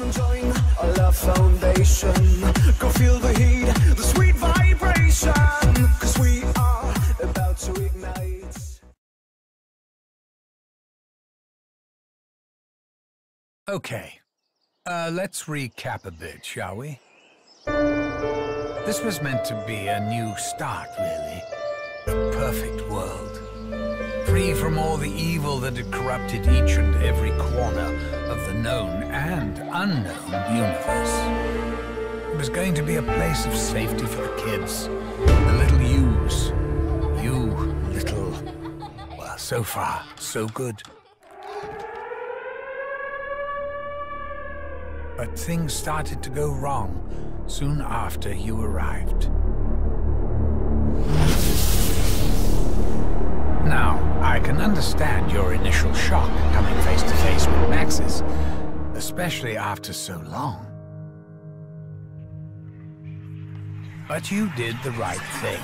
Come join our love foundation. Go feel the heat, the sweet vibration. Cause we are about to ignite. Okay. Uh, let's recap a bit, shall we? This was meant to be a new start, really. A perfect world. Free from all the evil that had corrupted each and every corner of the known and unknown universe. It was going to be a place of safety for the kids, the little yous. You, little... Well, so far, so good. But things started to go wrong soon after you arrived. Now, I can understand your initial shock coming face to face with Maxis, especially after so long. But you did the right thing.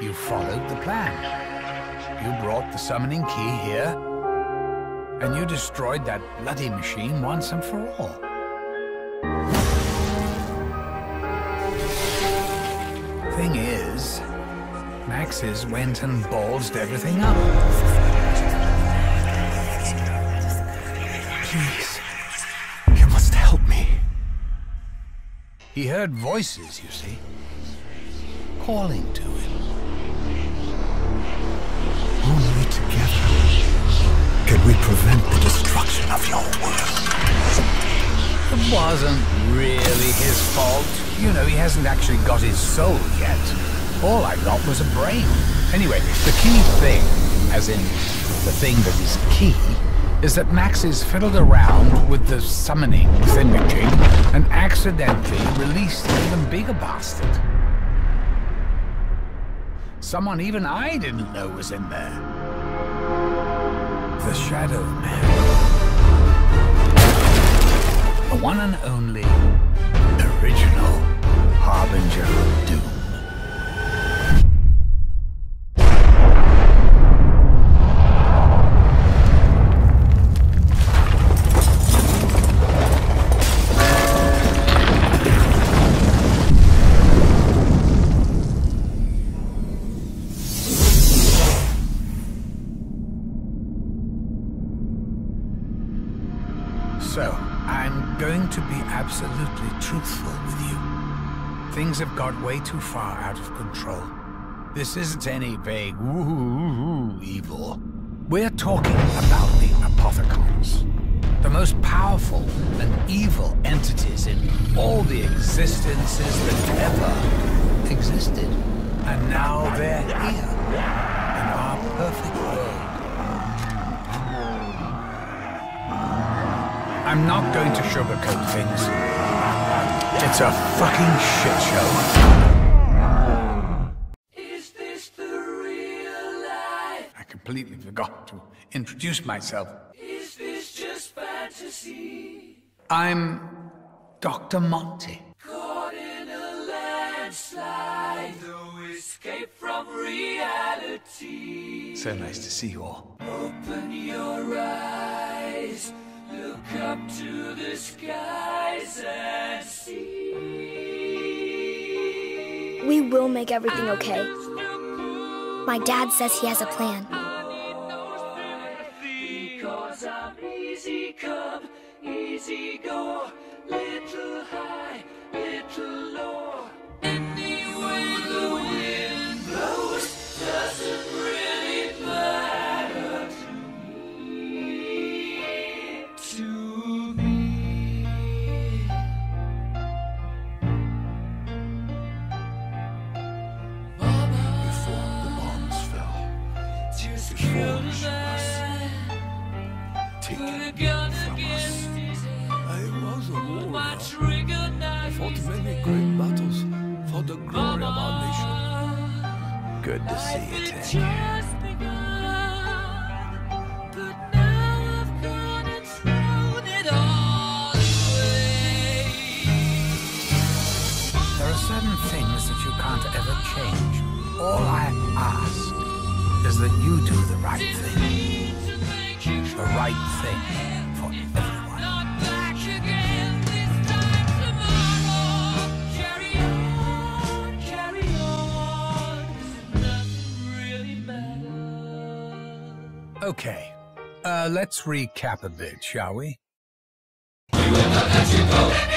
You followed the plan. You brought the summoning key here, and you destroyed that bloody machine once and for all. Maxis went and ballsed everything up. Please, you must help me. He heard voices, you see, calling to him. Only together can we prevent the destruction of your world. It wasn't really his fault. You know, he hasn't actually got his soul yet. All I got was a brain. Anyway, the key thing, as in the thing that is key, is that Maxis fiddled around with the summoning thingamajig and accidentally released an even bigger bastard. Someone even I didn't know was in there. The Shadow Man. The one and only original absolutely truthful with you. Things have got way too far out of control. This isn't any vague woo evil. We're talking about the Apothicons. The most powerful and evil entities in all the existences that ever existed. And now they're here, in our perfect world. I'm not going to sugarcoat things. It's a fucking shit show. Is this the real life? I completely forgot to introduce myself. Is this just fantasy? I'm Dr. Monty. Caught in a landslide, no escape from reality. So nice to see you all. Open your eyes, look up to the skies and see. We will make everything okay. My dad says he has a plan. Easy come, easy go, little high, little low. A gun from us. I was a warrior. fought many great battles for the glory of our nation. Good to see you, had is that you do the right thing. To make you the right thing for everyone. Not back again this time tomorrow. Carry on, carry on. Doesn't really matter. Okay, uh, let's recap a bit, shall we? Oh,